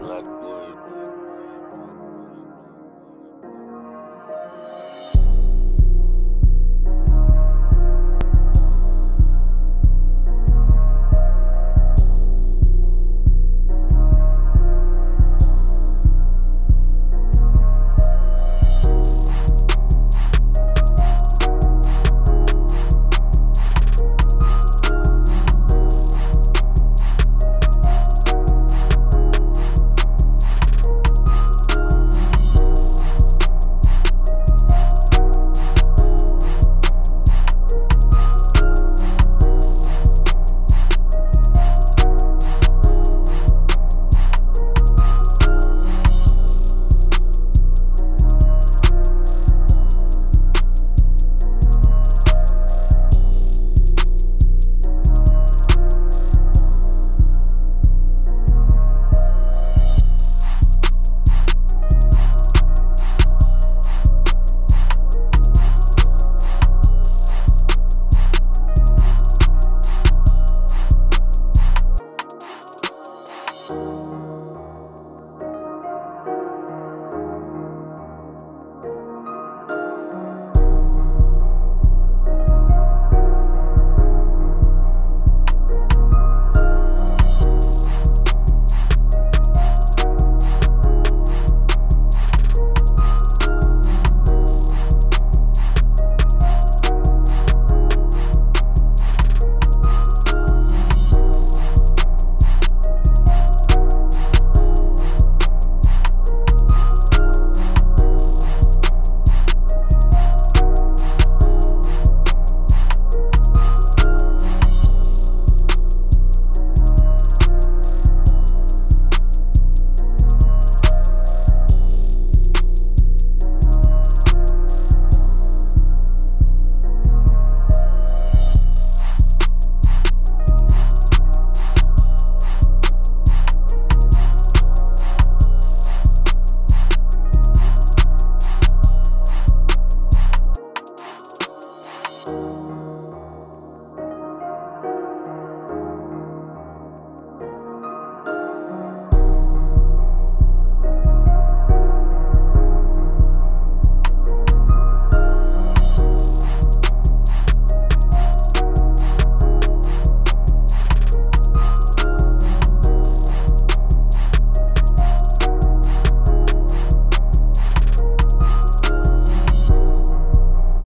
Black boy.